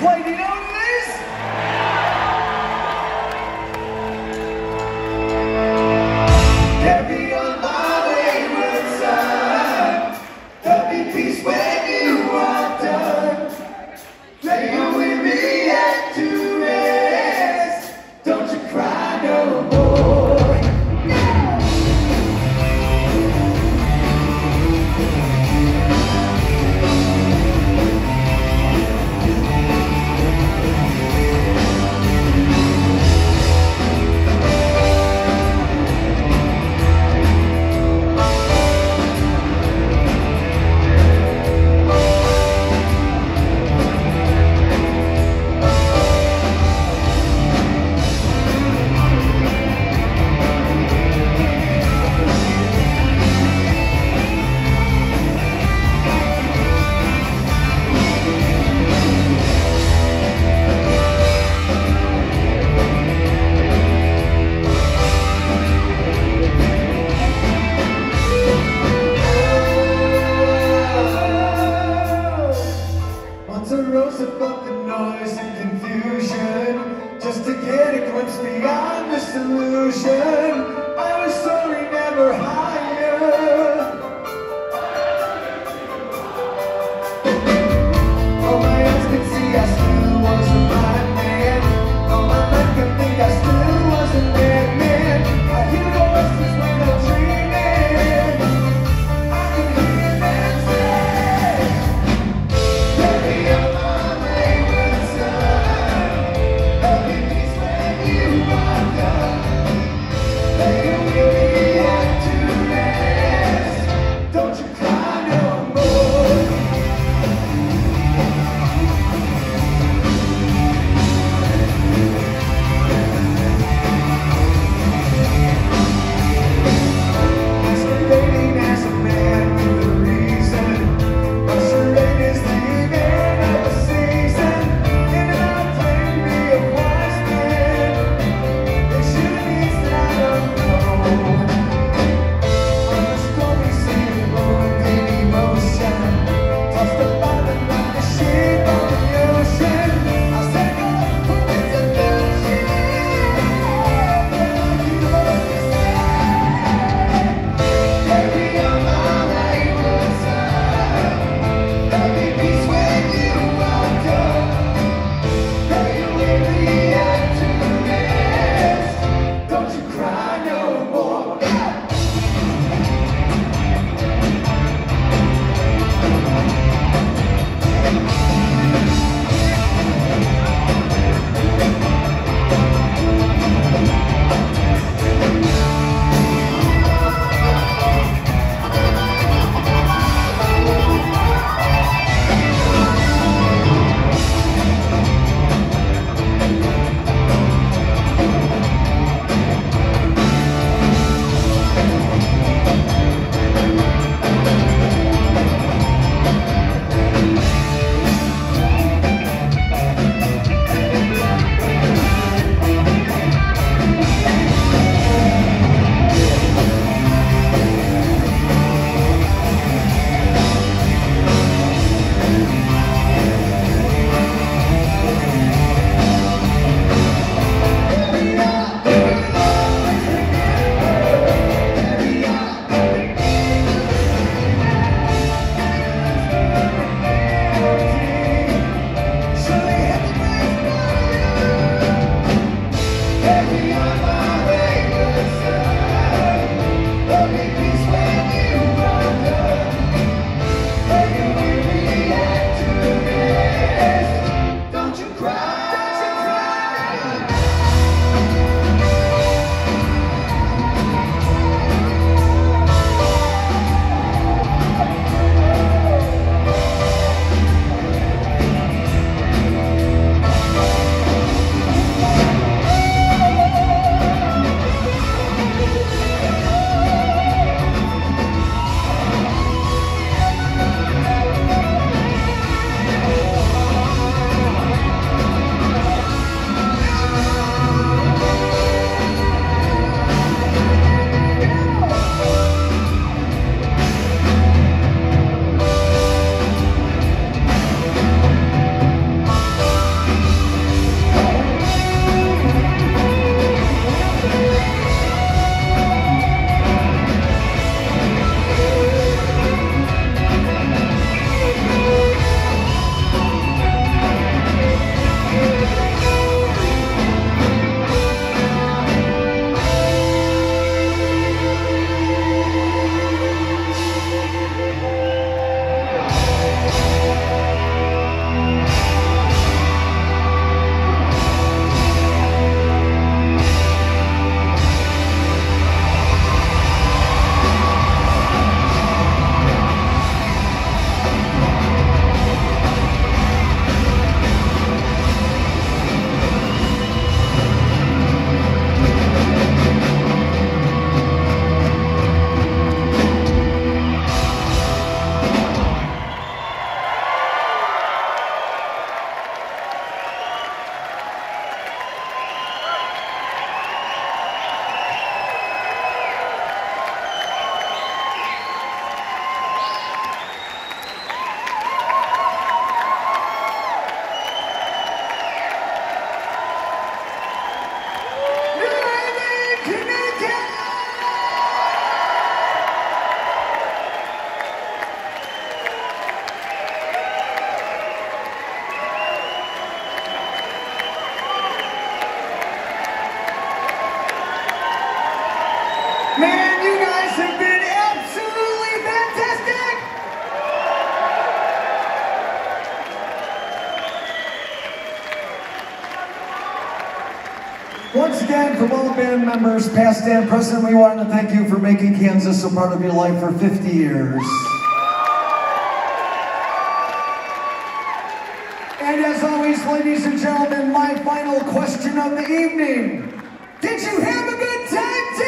play. Do Man, you guys have been absolutely fantastic! Once again, from all the band members, past and present, we wanted to thank you for making Kansas a part of your life for 50 years. And as always, ladies and gentlemen, my final question of the evening. Did you have a good time